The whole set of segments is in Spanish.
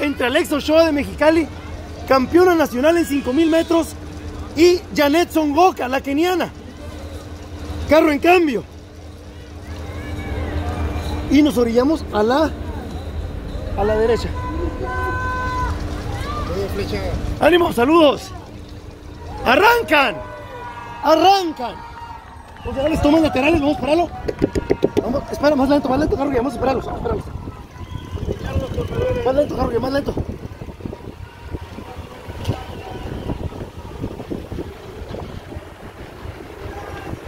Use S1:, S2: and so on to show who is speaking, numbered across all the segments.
S1: entre Alex Ochoa de Mexicali, campeona nacional en 5000 metros, y Janet Songoka, la keniana. Carro en cambio. Y nos orillamos a la a la derecha. ¡Ánimo! ¡Saludos! ¡Arrancan! ¡Arrancan! Darles tomas laterales, vamos a pararlo. Vamos, espera, más lento, más lento, Carro, vamos a esperarlos, vamos a. Más lento, Carro, más lento.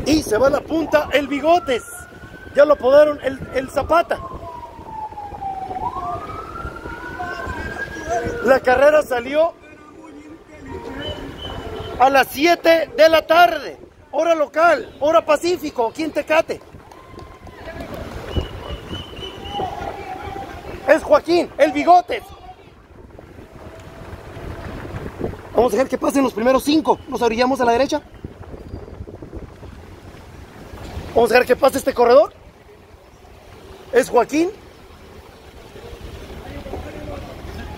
S1: Y se va la punta el Bigotes. Ya lo apodaron el, el Zapata. La carrera salió a las 7 de la tarde, hora local, hora pacífico, aquí en Tecate. Es Joaquín, el Bigotes. Vamos a dejar que pasen los primeros cinco. Nos orillamos a la derecha. Vamos a ver qué pasa este corredor. Es Joaquín.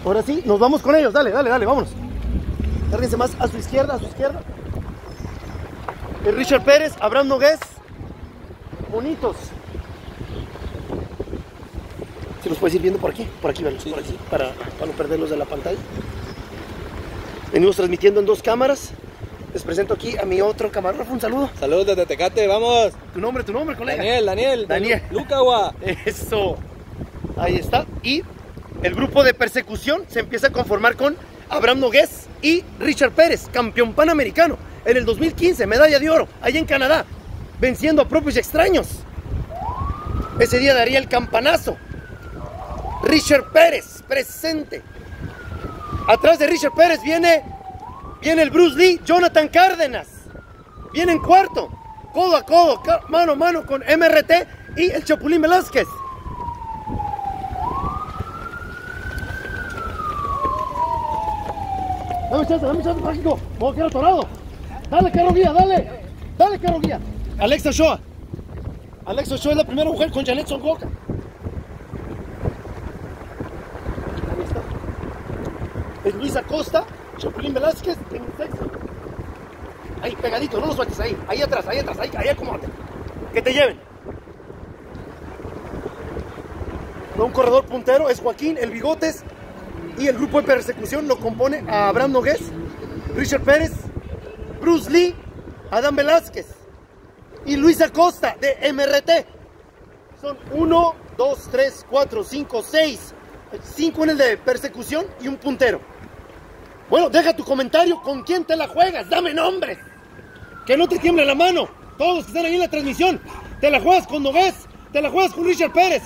S1: Ahora sí, nos vamos con ellos. Dale, dale, dale, vámonos. Cárguense más a su izquierda, a su izquierda. El Richard Pérez, Abraham Nogués. Bonitos. Los puedes ir viendo por aquí, por aquí, verlos, por aquí, para, para no perderlos de la pantalla. Venimos transmitiendo en dos cámaras. Les presento aquí a mi otro camarógrafo. Un saludo.
S2: Saludos desde Tecate, vamos.
S1: Tu nombre, tu nombre, colega.
S2: Daniel, Daniel.
S1: Daniel.
S2: Lucagua.
S1: Eso. Ahí está. Y el grupo de persecución se empieza a conformar con Abraham Nogués y Richard Pérez, campeón panamericano en el 2015, medalla de oro, allá en Canadá, venciendo a propios y extraños. Ese día daría el campanazo. Richard Pérez, presente. Atrás de Richard Pérez viene, viene el Bruce Lee, Jonathan Cárdenas. Viene en cuarto, codo a codo, mano a mano con MRT y el Chapulín Velázquez. Dame chance, dame chance, mágico. Quedar atorado. Dale, Caro Guía, dale. Dale, Caro Guía. Alexa Ochoa. Alexa Ochoa es la primera mujer con Janet Songoka. Ahí está. Es Luisa Costa, Chapulín Velázquez en sexto. Ahí, pegadito, no lo sueltes ahí. Ahí atrás, ahí atrás, ahí, ahí acomódate. Que te lleven. Un corredor puntero es Joaquín, el Bigotes, y el grupo de persecución lo compone a Abraham Nogués, Richard Pérez, Bruce Lee, Adán Velázquez y Luisa Costa de MRT. Son 1, 2, 3, 4, 5, 6. 5 en el de persecución y un puntero. Bueno, deja tu comentario con quién te la juegas. Dame nombres. Que no te tiemble la mano. Todos los que están ahí en la transmisión. Te la juegas con Nogués. Te la juegas con Richard Pérez.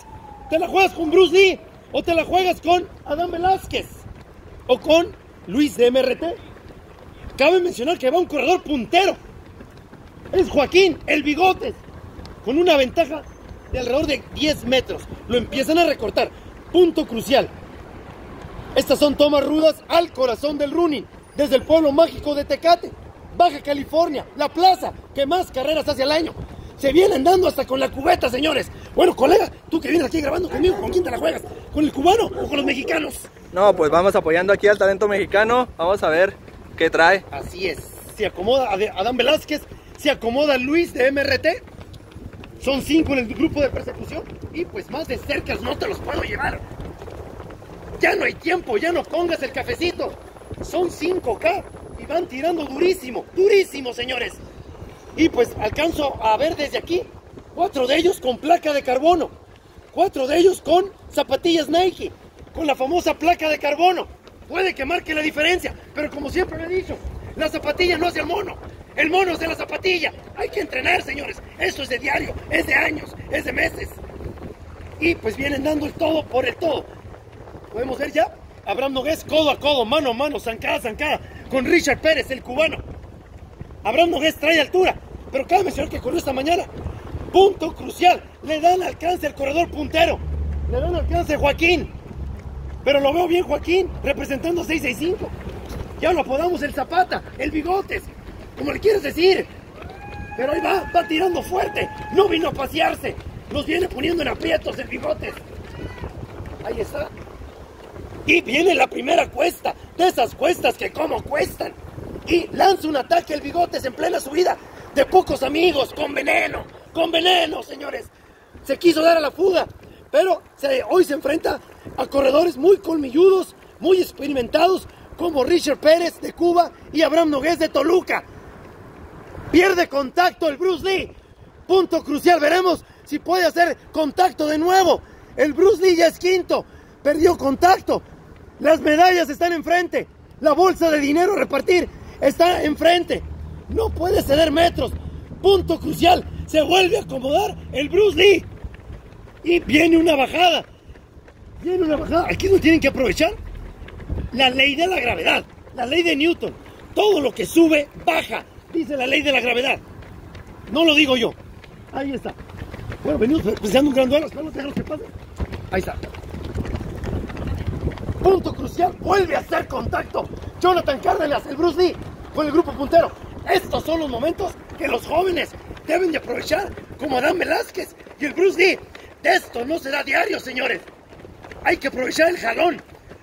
S1: Te la juegas con Bruce Lee. O te la juegas con Adán Velázquez. O con Luis de MRT. Cabe mencionar que va un corredor puntero. Es Joaquín, el bigotes. Con una ventaja de alrededor de 10 metros. Lo empiezan a recortar. Punto crucial. Estas son tomas rudas al corazón del running, desde el pueblo mágico de Tecate, Baja California, la plaza que más carreras hace al año. Se vienen dando hasta con la cubeta, señores. Bueno, colega, tú que vienes aquí grabando conmigo, ¿con quién te la juegas? ¿Con el cubano o con los mexicanos?
S2: No, pues vamos apoyando aquí al talento mexicano. Vamos a ver qué trae.
S1: Así es. Se acomoda Adán Velázquez, se acomoda Luis de MRT. Son cinco en el grupo de persecución y pues más de cerca no te los puedo llevar. Ya no hay tiempo, ya no pongas el cafecito. Son 5K y van tirando durísimo, durísimo, señores. Y pues alcanzo a ver desde aquí cuatro de ellos con placa de carbono, cuatro de ellos con zapatillas Nike, con la famosa placa de carbono. Puede que marque la diferencia, pero como siempre le he dicho, la zapatilla no es el mono, el mono es de la zapatilla. Hay que entrenar, señores. Esto es de diario, es de años, es de meses. Y pues vienen dando el todo por el todo. Podemos ver ya Abraham Nogués codo a codo, mano a mano, zancada, zancada, con Richard Pérez, el cubano. Abraham Nogués trae altura, pero cabe mencionar que corrió esta mañana. Punto crucial, le dan alcance al corredor puntero, le dan alcance a Joaquín. Pero lo veo bien Joaquín, representando 665. Ya lo apodamos el Zapata, el Bigotes, como le quieres decir. Pero ahí va, va tirando fuerte, no vino a pasearse. Los viene poniendo en aprietos el Bigotes. Ahí está. Y viene la primera cuesta, de esas cuestas que como cuestan. Y lanza un ataque el bigotes en plena subida, de pocos amigos, con veneno, con veneno, señores. Se quiso dar a la fuga, pero hoy se enfrenta a corredores muy colmilludos, muy experimentados, como Richard Pérez de Cuba y Abraham Nogués de Toluca. Pierde contacto el Bruce Lee. Punto crucial, veremos si puede hacer contacto de nuevo. El Bruce Lee ya es quinto, perdió contacto. Las medallas están enfrente. La bolsa de dinero a repartir está enfrente. No puede ceder metros. Punto crucial. Se vuelve a acomodar el Bruce Lee. Y viene una bajada. Viene una bajada. Aquí no tienen que aprovechar la ley de la gravedad. La ley de Newton. Todo lo que sube, baja. Dice la ley de la gravedad. No lo digo yo. Ahí está. Bueno, venimos precisando un gran duelo. que pase. Ahí está. Punto crucial. Vuelve a hacer contacto. Jonathan Cárdenas, el Bruce Lee, con el grupo puntero. Estos son los momentos que los jóvenes deben de aprovechar, como Adán Velázquez y el Bruce Lee. Esto no será diario, señores. Hay que aprovechar el jalón.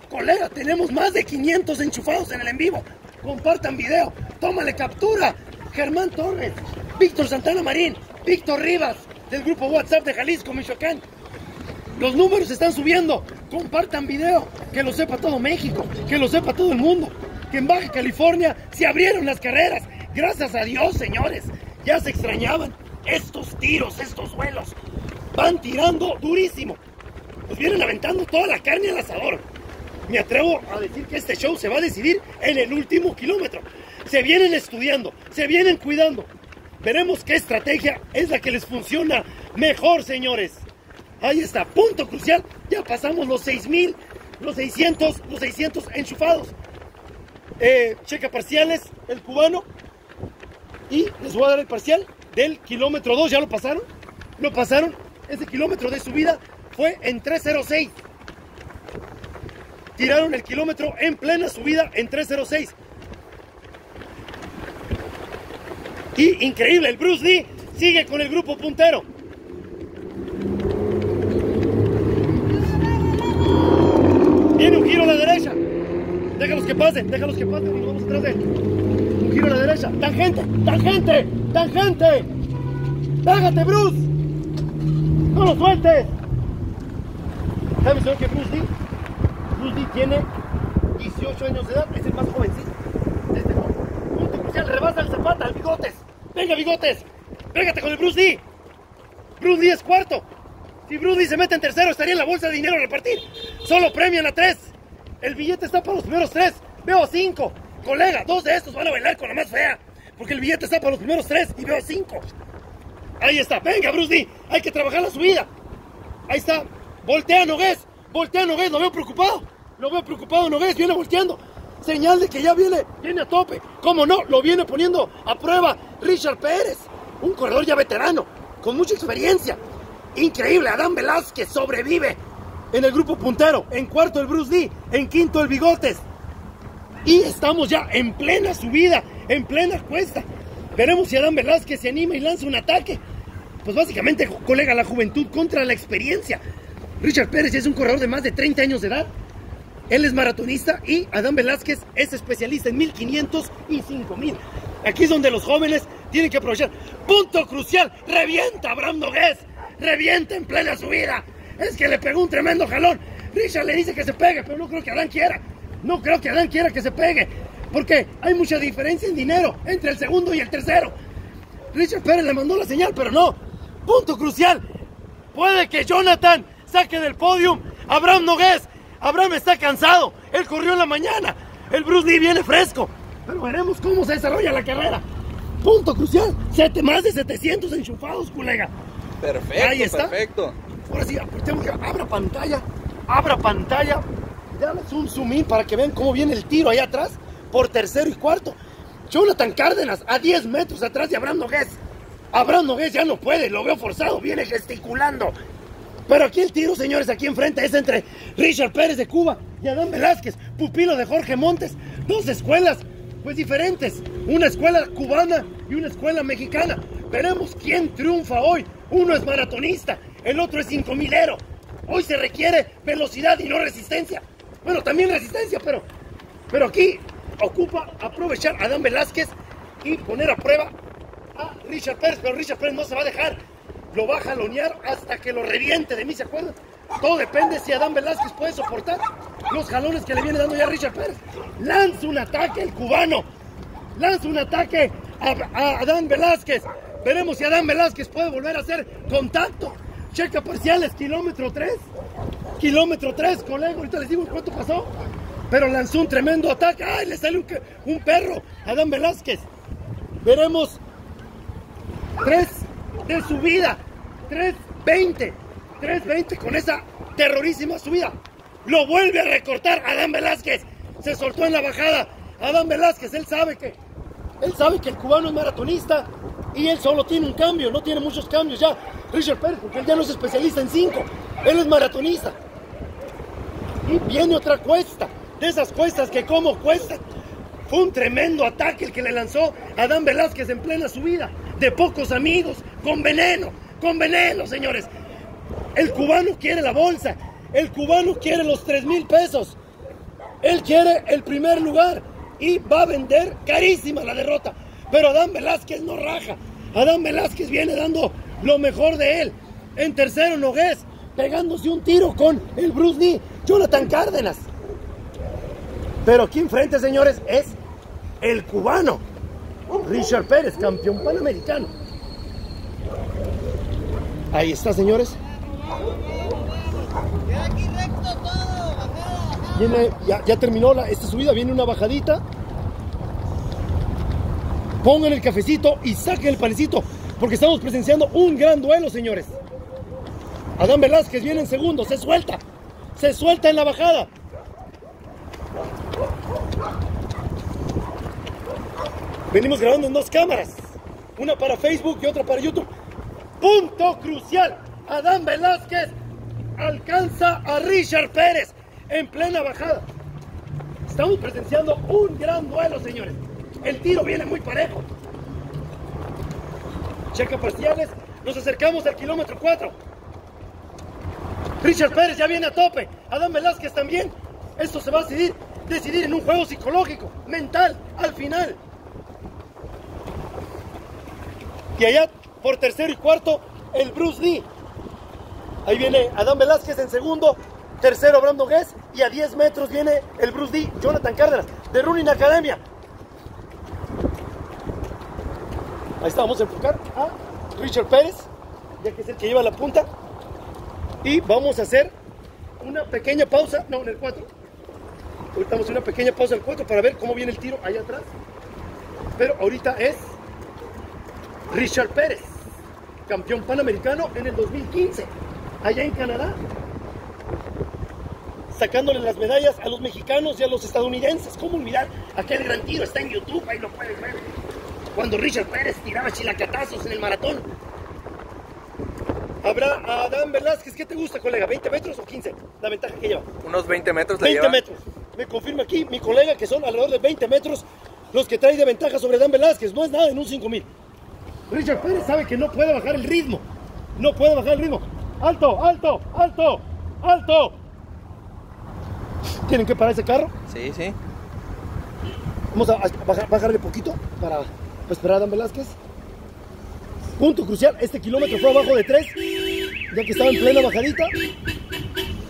S1: Colega, tenemos más de 500 enchufados en el en vivo. Compartan video, tómale captura. Germán Torres, Víctor Santana Marín, Víctor Rivas, del grupo WhatsApp de Jalisco, Michoacán. Los números están subiendo. Compartan video, que lo sepa todo México, que lo sepa todo el mundo. Que en Baja California se abrieron las carreras. Gracias a Dios, señores. Ya se extrañaban estos tiros, estos vuelos van tirando durísimo. Pues vienen aventando toda la carne al asador. Me atrevo a decir que este show se va a decidir en el último kilómetro. Se vienen estudiando, se vienen cuidando. Veremos qué estrategia es la que les funciona mejor, señores. Ahí está, punto crucial. Ya pasamos los 6000, los 600, los 600 enchufados. Eh, checa parciales, el cubano. Y les voy a dar el parcial del kilómetro 2. ¿Ya lo pasaron? Lo pasaron ese kilómetro de subida fue en 306. Tiraron el kilómetro en plena subida en 306. Y increíble, el Bruce Lee sigue con el grupo puntero. Pasen, que pasen y vamos atrás de él. Un giro a la derecha. Tangente, tangente, tangente. Pégate, Bruce. ¡No lo sueltes! ¿Sabes que Bruce Lee? Bruce Lee tiene 18 años de edad, es el más jovencito de este punto crucial. Rebasa el zapata, el bigotes. ¡Venga, bigotes! ¡Pégate con el Bruce Lee! Bruce Lee es cuarto. Si Bruce Lee se mete en tercero, estaría en la bolsa de dinero a repartir. Solo premian a tres. El billete está para los primeros tres. Veo cinco. Colega, dos de estos van a bailar con la más fea. Porque el billete está para los primeros tres y veo cinco. Ahí está. Venga, Bruce Lee. Hay que trabajar la subida. Ahí está. Voltea Nogués. Voltea Nogués. Lo veo preocupado. Lo veo preocupado Nogués. Viene volteando. Señal de que ya viene, viene a tope. ¿Cómo no? Lo viene poniendo a prueba Richard Pérez. Un corredor ya veterano. Con mucha experiencia. Increíble. Adán Velázquez sobrevive en el grupo puntero. En cuarto el Bruce Lee. En quinto el Bigotes. Y estamos ya en plena subida. En plena cuesta. Veremos si Adán Velázquez se anima y lanza un ataque. Pues básicamente, colega, la juventud contra la experiencia. Richard Pérez es un corredor de más de 30 años de edad. Él es maratonista y Adán Velázquez es especialista en 1500 y 5000. Aquí es donde los jóvenes tienen que aprovechar. Punto crucial. Revienta Abraham Nogués. Revienta en plena subida. Es que le pegó un tremendo jalón. Richard le dice que se pegue, pero no creo que Adán quiera. No creo que Adán quiera que se pegue. Porque hay mucha diferencia en dinero entre el segundo y el tercero. Richard Pérez le mandó la señal, pero no. Punto crucial. Puede que Jonathan saque del podium. Abraham Nogués. Abraham está cansado. Él corrió en la mañana. El Bruce Lee viene fresco. Pero veremos cómo se desarrolla la carrera. Punto crucial. Sete, más de 700 enchufados, colega.
S2: Perfecto. Ahí está. Perfecto.
S1: Ahora sí, tengo que abra pantalla. Abra pantalla. Dale un zoom para que vean cómo viene el tiro ahí atrás por tercero y cuarto. Jonathan Cárdenas a 10 metros atrás de Abraham Nogués. Abraham Nogués ya no puede, lo veo forzado, viene gesticulando. Pero aquí el tiro, señores, aquí enfrente es entre Richard Pérez de Cuba y Adán Velázquez, pupilo de Jorge Montes. Dos escuelas, pues diferentes. Una escuela cubana y una escuela mexicana. Veremos quién triunfa hoy. Uno es maratonista, el otro es cinco milero. Hoy se requiere velocidad y no resistencia. Bueno, también resistencia, pero, pero aquí ocupa aprovechar a Adán Velázquez y poner a prueba a Richard Pérez, pero Richard Pérez no se va a dejar. Lo va a jalonear hasta que lo reviente de mí, ¿se acuerdan? Todo depende si Adán Velázquez puede soportar los jalones que le viene dando ya Richard Pérez. Lanza un ataque el cubano. Lanza un ataque a, a Adán Velázquez. Veremos si Adán Velázquez puede volver a hacer contacto. Checa parciales, kilómetro 3. Kilómetro 3, colega. Ahorita les digo cuánto pasó. Pero lanzó un tremendo ataque. ¡Ay! Le sale un, un perro Adán Velázquez. Veremos 3 de subida. 3.20. 3.20 con esa terrorísima subida. Lo vuelve a recortar Adán Velázquez. Se soltó en la bajada. Adán Velázquez, él sabe que él sabe que el cubano es maratonista y él solo tiene un cambio, no tiene muchos cambios ya. Richard Pérez, porque él ya no es especialista en cinco, él es maratonista. Y viene otra cuesta, de esas cuestas que como cuestan. Fue un tremendo ataque el que le lanzó Adán Velázquez en plena subida, de pocos amigos, con veneno, con veneno, señores. El cubano quiere la bolsa, el cubano quiere los 3 mil pesos, él quiere el primer lugar y va a vender carísima la derrota. Pero Adán Velázquez no raja. Adán Velázquez viene dando lo mejor de él. En tercero, Nogués, pegándose un tiro con el Bruce Lee, Jonathan Cárdenas. Pero aquí enfrente, señores, es el cubano, Richard Pérez, campeón panamericano. Ahí está, señores. Ya, ya terminó la, esta subida, viene una bajadita. Pongan el cafecito y saquen el panecito, porque estamos presenciando un gran duelo, señores. Adán Velázquez viene en segundo, se suelta, se suelta en la bajada. Venimos grabando en dos cámaras, una para Facebook y otra para YouTube. Punto crucial, Adán Velázquez alcanza a Richard Pérez en plena bajada. Estamos presenciando un gran duelo, señores. El tiro viene muy parejo. Checa parciales. Nos acercamos al kilómetro 4. Richard Pérez ya viene a tope. Adán Velázquez también. Esto se va a decidir, decidir en un juego psicológico, mental, al final. Y allá, por tercero y cuarto, el Bruce Lee. Ahí viene Adán Velázquez en segundo, tercero Brandon Guess y a 10 metros viene el Bruce Lee, Jonathan Cárdenas, de Running Academia. Ahí está, vamos a enfocar a Richard Pérez, ya que es el que lleva la punta. Y vamos a hacer una pequeña pausa, no, en el 4. Ahorita vamos a hacer una pequeña pausa en el 4 para ver cómo viene el tiro allá atrás. Pero ahorita es Richard Pérez, campeón panamericano en el 2015, allá en Canadá sacándole las medallas a los mexicanos y a los estadounidenses. ¿Cómo olvidar aquel gran tiro? Está en YouTube, ahí lo puedes ver. Cuando Richard Pérez tiraba chilacatazos en el maratón. Habrá a Adán Velázquez, ¿qué te gusta, colega? ¿20 metros o 15? La ventaja que lleva.
S2: Unos 20 metros la
S1: 20
S2: lleva.
S1: metros. Me confirma aquí mi colega que son alrededor de 20 metros los que trae de ventaja sobre Adán Velázquez. No es nada en un 5000. Richard Pérez sabe que no puede bajar el ritmo. No puede bajar el ritmo. Alto, alto, alto, alto. ¿Tienen que parar ese carro?
S2: Sí, sí.
S1: Vamos a, a bajar, bajarle poquito para esperar a Adán Velázquez. Punto crucial, este kilómetro fue abajo de 3, ya que estaba en plena bajadita.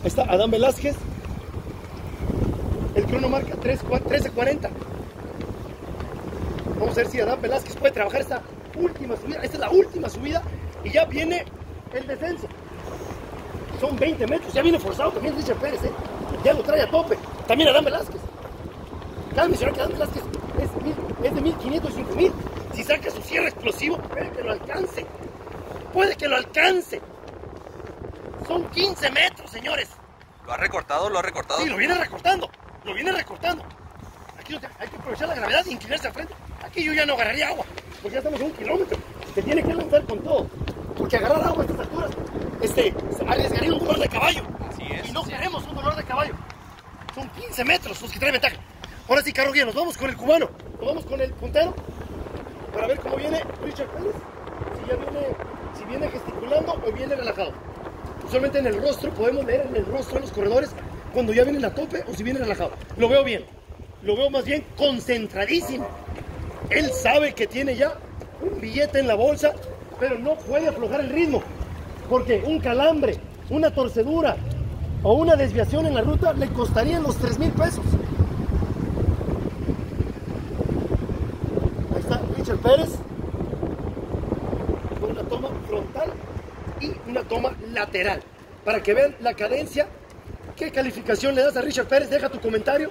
S1: Está Adán Velázquez. El crono marca 13.40. Vamos a ver si Adán Velázquez puede trabajar esta última subida. Esta es la última subida y ya viene el descenso. Son 20 metros, ya viene forzado también Richard Pérez, ¿eh? ya lo trae a tope. También Adán Velázquez. Cabe mencionar que Adán Velázquez es de 1500 y 5000. Si saca su cierre explosivo, puede que lo alcance. Puede que lo alcance. Son 15 metros, señores.
S2: Lo ha recortado, lo ha recortado.
S1: Sí, lo viene recortando. Lo viene recortando. Aquí hay que aprovechar la gravedad e inclinarse al frente. Aquí yo ya no agarraría agua, porque ya estamos a un kilómetro. Se tiene que lanzar con todo. Porque agarrar agua a estas alturas, este, arriesgaría un dolor de caballo.
S2: Así es.
S1: Y no queremos un dolor de caballo. Son 15 metros los que traen ventaja. Ahora sí, Carlos Guía, nos vamos con el cubano. Nos vamos con el puntero para ver cómo viene Richard Pérez. Si ya viene, si viene gesticulando o viene relajado. Usualmente en el rostro, podemos leer en el rostro de los corredores cuando ya vienen a tope o si viene relajado. Lo veo bien. Lo veo más bien concentradísimo. Él sabe que tiene ya un billete en la bolsa, pero no puede aflojar el ritmo. Porque un calambre, una torcedura o una desviación en la ruta le costarían los 3 mil pesos. Ahí está Richard Pérez con una toma frontal y una toma lateral. Para que vean la cadencia, qué calificación le das a Richard Pérez, deja tu comentario.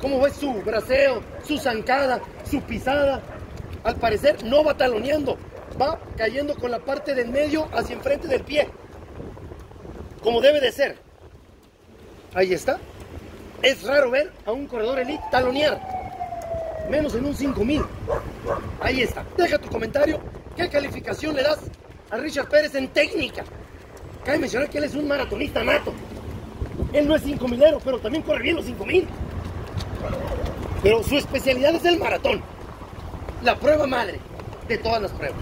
S1: ¿Cómo ves su braceo, su zancada, su pisada? Al parecer no va taloneando, va cayendo con la parte del medio hacia enfrente del pie. Como debe de ser. Ahí está. Es raro ver a un corredor elite talonear. Menos en un 5000. Ahí está. Deja tu comentario. ¿Qué calificación le das a Richard Pérez en técnica? Cabe mencionar que él es un maratonista nato. Él no es 5000ero, pero también corre bien los 5000. Pero su especialidad es el maratón. La prueba madre de todas las pruebas.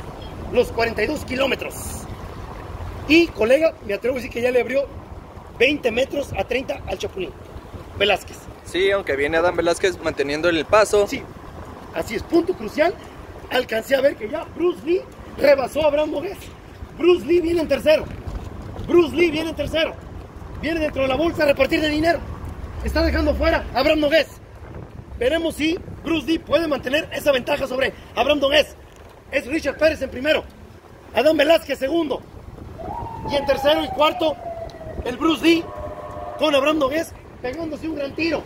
S1: Los 42 kilómetros. Y, colega, me atrevo a decir que ya le abrió 20 metros a 30 al Chapulín. Velázquez.
S2: Sí, aunque viene Adam Velázquez manteniendo el paso.
S1: Sí, así es, punto crucial. Alcancé a ver que ya Bruce Lee rebasó a Abraham Nogués. Bruce Lee viene en tercero. Bruce Lee viene en tercero. Viene dentro de la bolsa a repartir de dinero. Está dejando fuera a Abraham Nogués. Veremos si Bruce Lee puede mantener esa ventaja sobre Abraham Nogués. Es Richard Pérez en primero. Adán Velázquez segundo. Y en tercero y cuarto, el Bruce Lee con Abraham Nogués pegándose un gran tiro.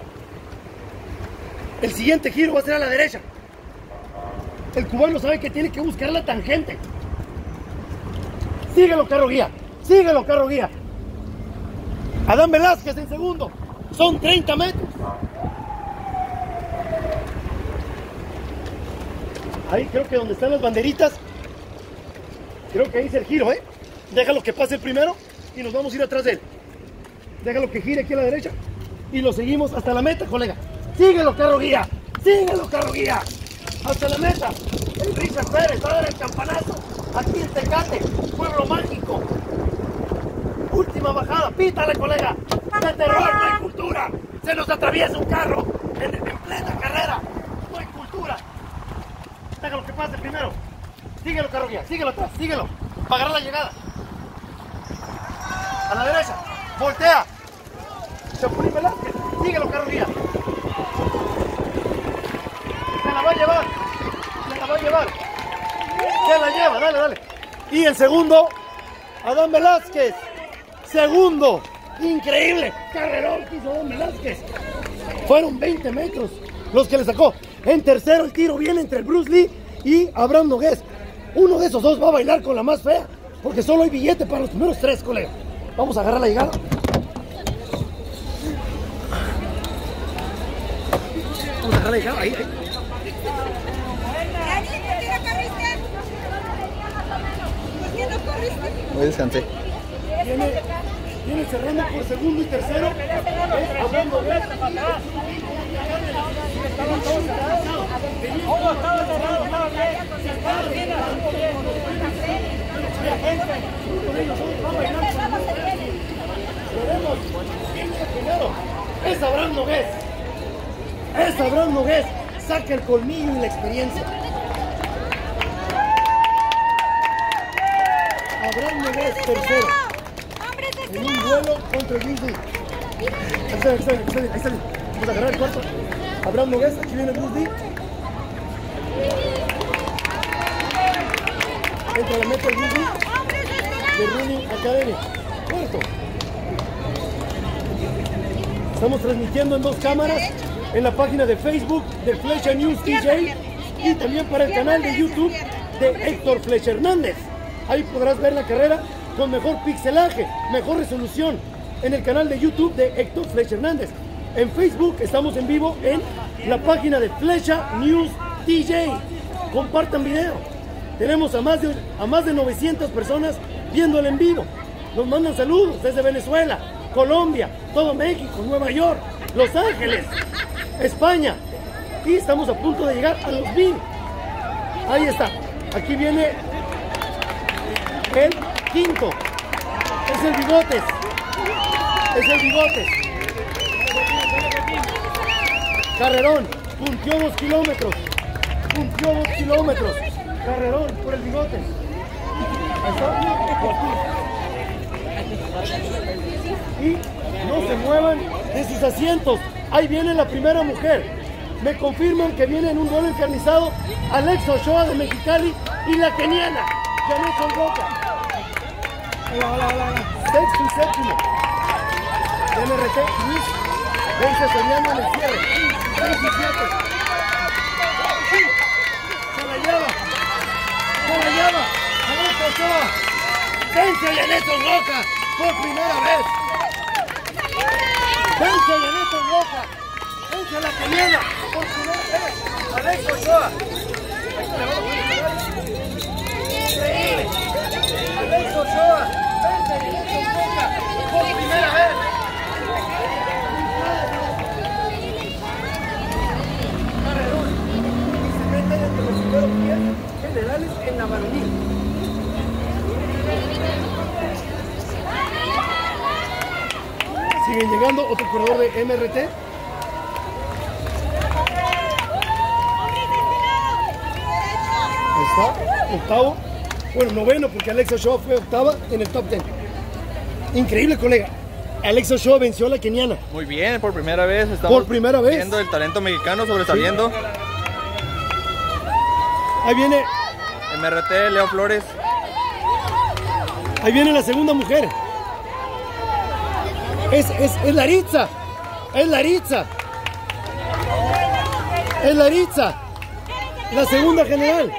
S1: El siguiente giro va a ser a la derecha. El cubano sabe que tiene que buscar la tangente. Síguelo, carro guía. Síguelo, carro guía. Adán Velázquez en segundo. Son 30 metros. Ahí creo que donde están las banderitas. Creo que ahí es el giro, ¿eh? Déjalo que pase el primero y nos vamos a ir atrás de él. Déjalo que gire aquí a la derecha y lo seguimos hasta la meta, colega. Síguelo, carro guía. Síguelo, carro guía. Hasta la meta. El Richard Pérez va a dar el campanazo. Aquí en Tecate, pueblo mágico. Última bajada. Pítale, colega. Terror, no hay cultura. Se nos atraviesa un carro en, en plena carrera. No hay cultura. Déjalo que pase primero. Síguelo, carro guía. Síguelo atrás. Síguelo. Pagará la llegada. A la derecha. Voltea. Chapulín Velázquez. Síguelo, carro guía. Se la va a llevar. Va a llevar. Se la lleva. Dale, dale. Y el segundo, Adán Velázquez. Segundo. Increíble. Carrerón que hizo Adán Velázquez. Fueron 20 metros los que le sacó. En tercero el tiro viene entre Bruce Lee y Abraham Nogués. Uno de esos dos va a bailar con la más fea. Porque solo hay billete para los primeros tres, colega. Vamos a agarrar la llegada. Vamos a agarrar la llegada. Ahí, ahí.
S3: ¿Por qué no corriste? ¿Por qué no corriste?
S2: Hoy descansé.
S1: Viene, viene cerrando por segundo y tercero. Es Abraham Nogués. Es Abraham Nogués. Saca el colmillo y la experiencia. Abraham Nogués, tercero.
S3: ¡Hombres de
S1: En un duelo contra el Lee. Ahí está, ahí está, ahí está. Vamos a agarrar el cuarto. Abraham Nogués, aquí viene Bruce Lee. Entra la meta el Bruce Lee
S3: ¡Hombres de!
S1: Running Academy. Cuarto. Estamos transmitiendo en dos cámaras en la página de Facebook de Flecha News DJ y también para el canal de YouTube de Héctor Flecha Hernández. Ahí podrás ver la carrera con mejor pixelaje, mejor resolución en el canal de YouTube de Héctor Flecha Hernández. En Facebook estamos en vivo en la página de Flecha News DJ. Compartan video. Tenemos a más de, a más de 900 personas viéndolo en vivo. Nos mandan saludos desde Venezuela, Colombia, todo México, Nueva York, Los Ángeles, España. Y estamos a punto de llegar a los mil. Ahí está. Aquí viene el quinto. Es el bigotes. Es el bigotes. Carrerón, puntió dos kilómetros. Puntió dos kilómetros. Carrerón por el bigote. Ahí está. Y no se muevan de sus asientos. Ahí viene la primera mujer. Me confirman que viene en un duelo encarnizado Alexa Ochoa de Mexicali y la keniana, Songoka. Sexto séptimo. MRT Luis vence Soriano en el cierre. 3 y 7. Se la lleva. Se la lleva. Alexa Ochoa. Vence a Janet Songoka por primera vez. Vence a Janet Songoka. Vence la keniana por primera vez. Increíble. Alexa Ochoa. Vence a Janet Songoka por primera vez. Carrerón. Y se mete entre los primeros 10 generales en la. Siguen llegando otro corredor de MRT. Ahí está, octavo. Bueno, noveno porque Alexa Ochoa fue octava en el top 10. Increíble, colega. Alexa Ochoa venció a la keniana.
S2: Muy bien, por primera vez estamos
S1: Por primera vez.
S2: viendo el talento mexicano sobresaliendo.
S1: Ahí viene,
S2: MRT, Leo Flores.
S1: ahí viene la segunda mujer. Es, es, es Laritza. Es Laritza. Es Laritza. La segunda general.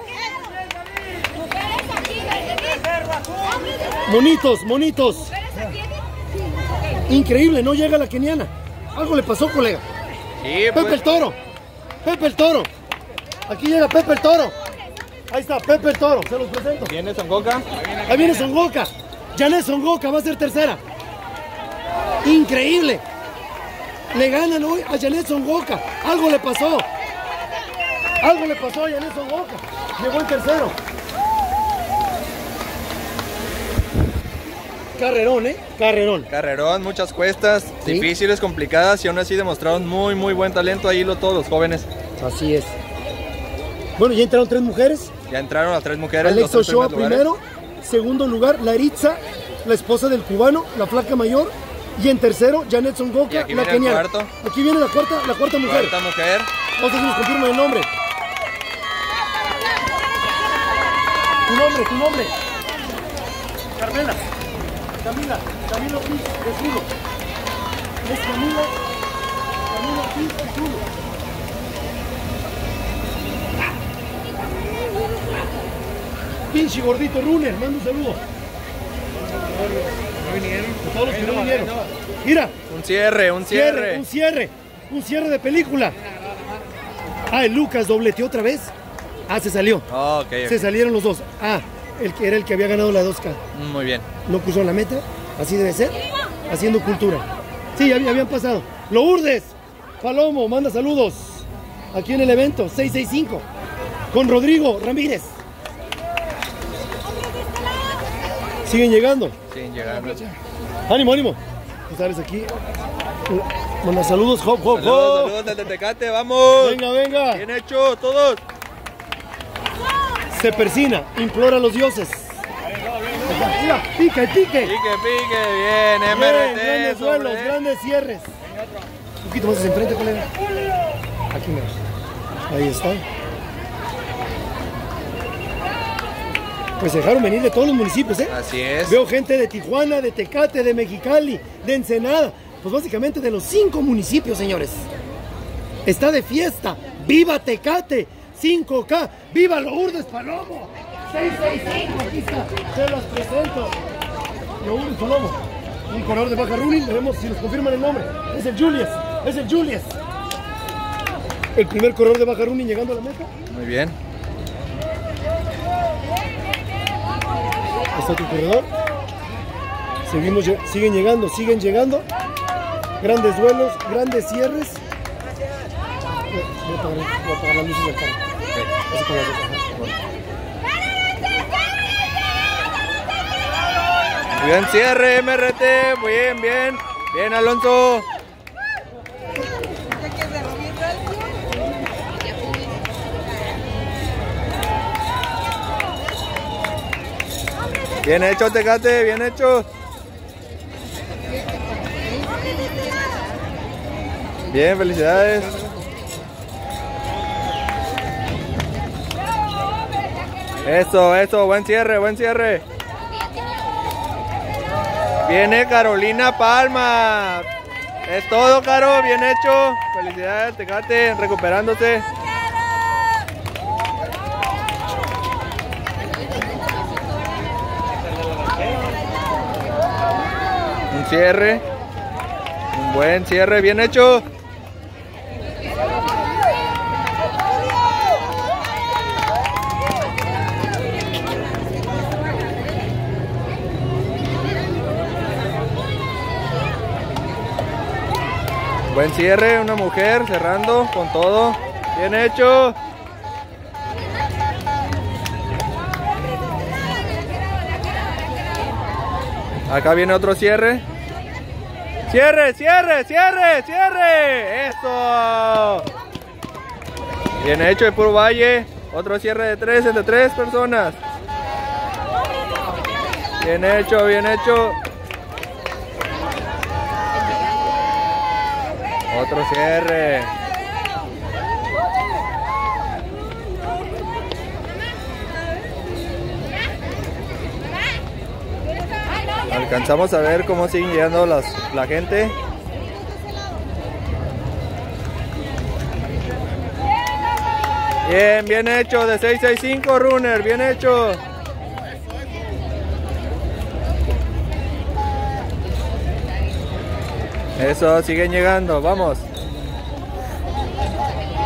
S1: Monitos, monitos. Increíble, no llega la keniana. Algo le pasó, colega.
S2: Sí,
S1: Pepe
S2: pues,
S1: el Toro. Pepe el Toro. Aquí llega Pepe el Toro. Ahí está, Pepe el Toro. Se los presento.
S2: viene Songoka.
S1: Ahí viene Songoka. Janet Songoka va a ser tercera. Increíble. Le ganan hoy a Janet Songoka. Algo le pasó. Algo le pasó a Janet Songoka. Llegó en tercero. Carrerón, ¿eh? Carrerón.
S2: Carrerón, muchas cuestas,
S1: Sí.
S2: difíciles, complicadas y aún así demostraron muy, muy buen talento ahí lo, todos los jóvenes.
S1: Así es. Bueno, ya entraron tres mujeres.
S2: Ya entraron las tres mujeres.
S1: Alex Ochoa primero. Segundo lugar, Laritza, la esposa del cubano, la flaca mayor. Y en tercero, Janet Songoka, la keniana. Aquí viene la cuarta, la cuarta mujer.
S2: Cuarta mujer.
S1: Vamos a ver si nos confirman el nombre. Tu nombre, tu nombre. Carmela. Camila. Camila Ortiz, de Zulo. Es Camila. Camila Ortiz, de Zulo. Pinche gordito Runner, manda un saludo. A todos los que no vinieron. Mira,
S2: Un cierre, un
S1: cierre,
S2: cierre.
S1: un cierre, un cierre de película. Ah, el Lucas dobleteó otra vez. Ah, se salió.
S2: Oh, ok, ok.
S1: Se salieron los dos. Ah, el que era el que había ganado la 2K.
S2: Muy bien.
S1: No cruzó la meta. Así debe ser. Haciendo cultura. Sí, ya había- habían pasado. Lourdes, Palomo, manda saludos. Aquí en el evento, 665. Con Rodrigo Ramírez. Siguen llegando.
S2: Siguen llegando.
S1: Ánimo, ánimo. Sabes aquí. Manda saludos, hop, hop,
S2: Saludos,
S1: hop.
S2: saludos desde Tecate, vamos.
S1: Venga, venga.
S2: Bien hecho, todos.
S1: Se persina, implora a los dioses. Mira, pique, pique.
S2: Pique, pique, bien,
S1: Bien,
S2: MRT.
S1: grandes duelos, grandes cierres. Un poquito más hacia enfrente, colega. Aquí mira. Ahí está. Pues dejaron venir de todos los municipios, ¿eh?
S2: Así es.
S1: Veo gente de Tijuana, de Tecate, de Mexicali, de Ensenada. Pues básicamente de los cinco municipios, señores. Está de fiesta. ¡Viva Tecate! 5K. ¡Viva Lourdes Palomo! 665, aquí está. Se las presento. Lourdes Palomo. Un corredor de baja running. Veremos si nos confirman el nombre. Es el Julius. Es el Julius. El primer corredor de baja running llegando a la meta.
S2: Muy bien.
S1: Está tu corredor. Seguimos, siguen llegando, siguen llegando. Grandes duelos, grandes cierres. Voy voy a apagar, voy a apagar las luces del carro.
S2: Bien, cierre, MRT. Bien, bien. Bien, Alonso. Bien hecho, Tecate, bien hecho. Bien, felicidades. Eso, eso, buen cierre, buen cierre. Viene Carolina Palma. Es todo, Caro, bien hecho. Felicidades, Tecate, recuperándose. Un cierre. Un buen cierre, bien hecho. Buen cierre, una mujer cerrando con todo. Bien hecho. Acá viene otro cierre. Cierre, cierre, cierre, cierre. Eso. Bien hecho de puro valle. Otro cierre de tres entre tres personas. Bien hecho, bien hecho. Otro cierre. Alcanzamos a ver cómo siguen llegando las, la gente. Bien, bien hecho, de 665 runner, bien hecho. Eso, siguen llegando, vamos.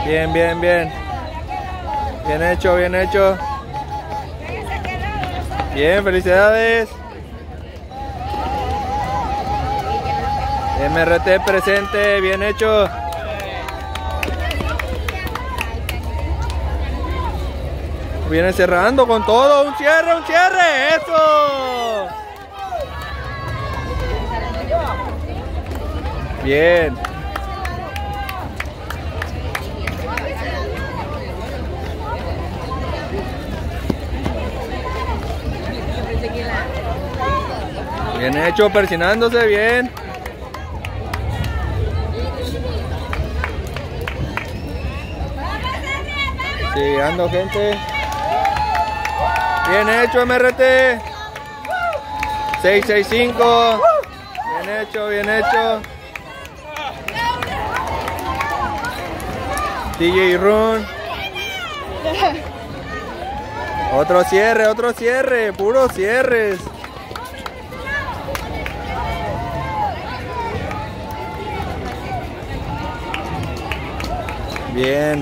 S2: Bien, bien, bien. Bien hecho, bien hecho. Bien, felicidades. MRT presente, bien hecho. Viene cerrando con todo, un cierre, un cierre, eso. Bien. Bien hecho, persinándose bien. Llegando gente. Bien hecho, MRT. 665. Bien hecho, bien hecho. DJ Run. Otro cierre, otro cierre, puros cierres. Bien.